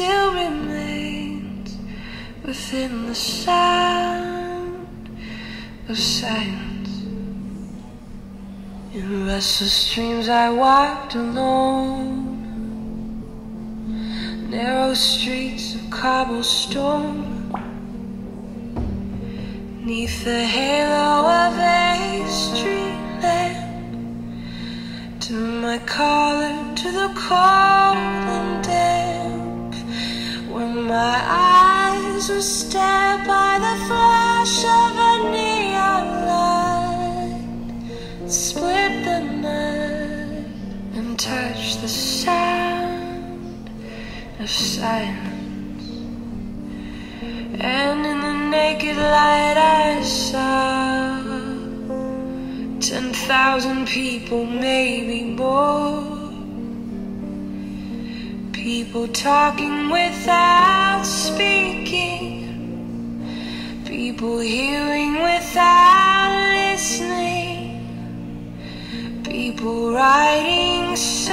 still remains within the sound of silence. In restless dreams, I walked alone, narrow streets of cobblestone. Neath the halo of a street lamp, to my collar, to the cold my eyes were stabbed by the flash of a neon light, split the night and touched the sound of silence. And in the naked light I saw ten thousand people, maybe more. People talking without speaking, people hearing without listening, people writing songs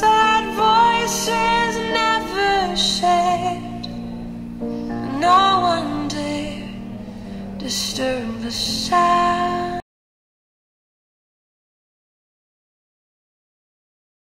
that voices never shared. No one dare disturb the sound